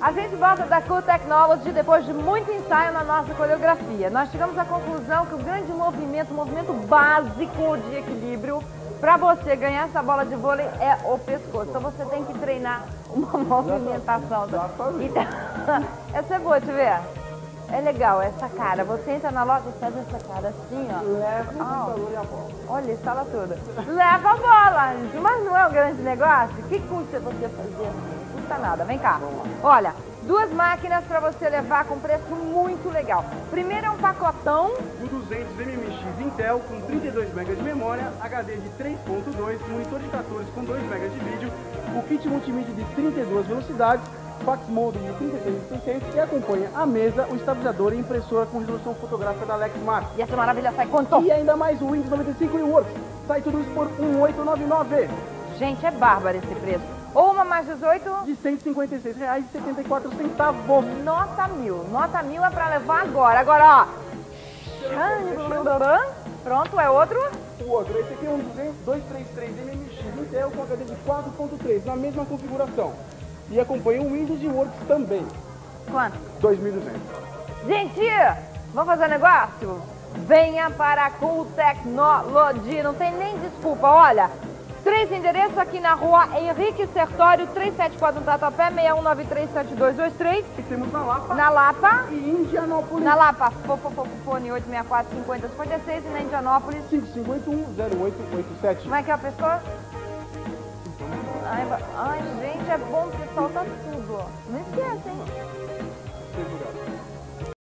A gente volta da Cool Technology depois de muito ensaio na nossa coreografia. Nós chegamos à conclusão que o grande movimento, o movimento básico de equilíbrio para você ganhar essa bola de vôlei é o pescoço. Então você tem que treinar uma movimentação. Então, essa é boa, eu ver. É legal essa cara. Você entra na loja e faz essa cara assim, ó. Leva o e a bola. Olha, instala tudo. Leva a bola, gente. Mas não é um grande negócio? O que custa você fazer assim? Custa nada. Vem cá. Olha, duas máquinas para você levar com preço muito legal. Primeiro é um pacotão. O 200 MMX Intel com 32 MB de memória, HD de 3.2, monitor de 14 com 2 MB de vídeo, o kit multimídia de 32 velocidades, fax modem de 36 e acompanha a mesa, o estabilizador e impressora com resolução fotográfica da Lexmark. E essa maravilha sai quanto? E ainda mais o Windows 95 e Works. Sai tudo isso por 1899 Gente, é bárbaro esse preço. Mais 18, de R$ 156,74. nota mil. Nota mil é pra levar agora. Agora, ó. Pronto, é outro. O outro, esse aqui é um 200 233 MMX Intel com HD de 4.3, na mesma configuração. E acompanha o Windows e Works também, Quanto? 2.200. Gente, vamos fazer um negócio? Venha para a Cool Technology, não tem nem desculpa, olha. Três endereços aqui na rua Henrique Sertório, 374 no Tatuapé, 61937223, E temos na Lapa na Lapa, e Indianópolis. na Lapa, fone 864-5056 e na Indianópolis, 551-0887. como é que é a pessoa? Ai, ai, gente, é bom que solta tudo, ó. Não esquece, hein? Segurança.